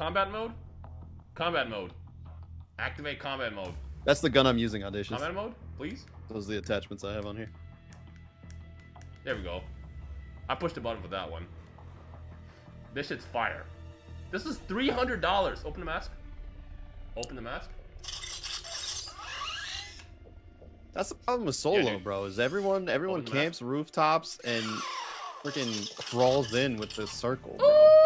combat mode? Combat mode. Activate combat mode. That's the gun I'm using, Audacious. Combat mode, please. Those are the attachments I have on here. There we go. I pushed the button for that one. This shit's fire. This is $300. Open the mask. Open the mask. That's the problem with solo, yeah, bro. Is everyone everyone Open camps rooftops and freaking crawls in with the circle, bro. Oh,